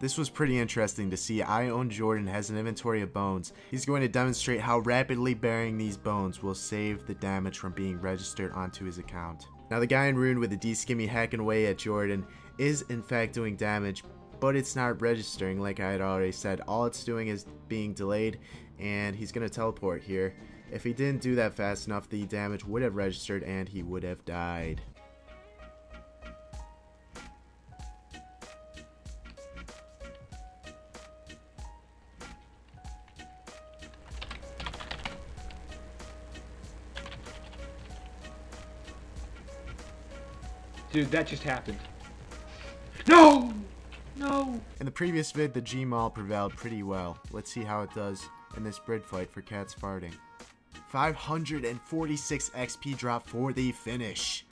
This was pretty interesting to see. I own Jordan has an inventory of bones. He's going to demonstrate how rapidly burying these bones will save the damage from being registered onto his account. Now the guy in Rune with the D-Scimmy hacking away at Jordan is in fact doing damage, but it's not registering like I had already said. All it's doing is being delayed and he's going to teleport here. If he didn't do that fast enough, the damage would have registered and he would have died. Dude, that just happened. No! No! In the previous vid, the Gmaul prevailed pretty well. Let's see how it does in this bridge fight for cats farting. 546 XP drop for the finish.